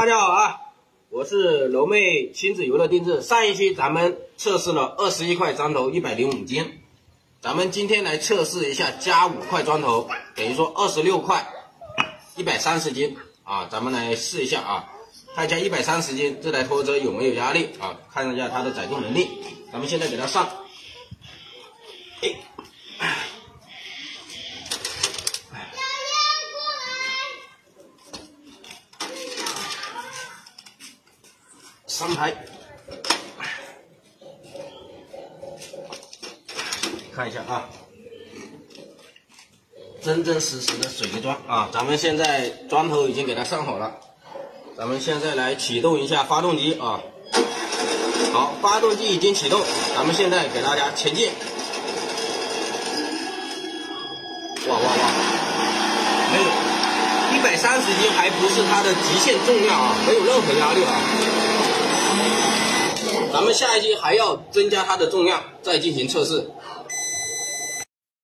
大家好啊，我是柔妹亲子游乐定制。上一期咱们测试了二十一块砖头，一百零五斤。咱们今天来测试一下，加五块砖头，等于说二十六块，一百三十斤啊。咱们来试一下啊，看一下一百三十斤这台拖车有没有压力啊？看一下它的载重能力。咱们现在给它上。三排，看一下啊，真真实实的水泥砖啊！咱们现在砖头已经给它上好了，咱们现在来启动一下发动机啊。好，发动机已经启动，咱们现在给大家前进。哇哇哇！没有，一百三十斤还不是它的极限重量啊，没有任何压力啊。咱们下一期还要增加它的重量，再进行测试。